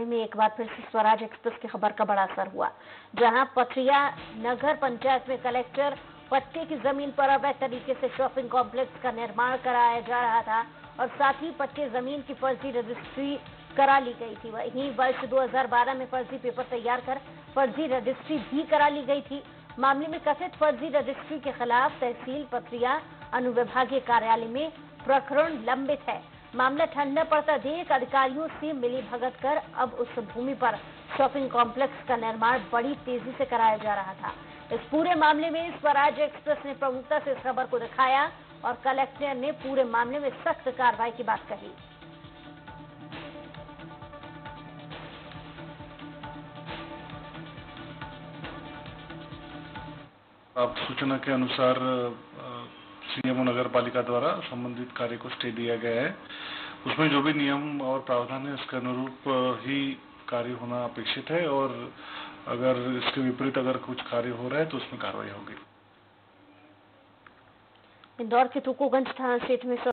में एक बार फिर से स्वराज एक्सप्रेस की खबर का बड़ा असर हुआ, जहाँ पथरिया नगर पंचायत में कलेक्टर पट्टे की ज़मीन पर अवैध तरीके से शॉपिंग कॉम्प्लेक्स का निर्माण कराया जा रहा था और साथ ही पट्टे ज़मीन की फर्जी रजिस्ट्री करा ली गई थी। वहीं वर्ष 2012 में फर्जी पेपर तैयार कर फर्जी रजिस्ट्री भी करा ली गई थी। मामले में कथित फर्जी रजिस्ट्री के खिलाफ तहसील पथरिया अनुविभागीय कार्यालय में प्रकरण लंबित है। मामला ठंडा पड़ता देख अधिकारियों से मिली भगत कर अब उस भूमि पर शॉपिंग कॉम्प्लेक्स का निर्माण बड़ी तेज़ी से कराया जा रहा था। इस पूरे मामले में स्वराज एक्सप्रेस ने प्रमुखता से इस खबर को दिखाया और कलेक्टर ने पूरे मामले में सख्त कार्रवाई की बात कही। आप सूचना के अनुसार सीएमओ नगर पालिका द्वारा संबंधित कार्य को स्टे दिया गया है। उसमें जो भी नियम और प्रावधान है उसके अनुरूप ही कार्य होना अपेक्षित है और अगर इसके विपरीत अगर कुछ कार्य हो रहा है तो उसमें कार्रवाई होगी। इंदौर के तुकोगंज थाना क्षेत्र में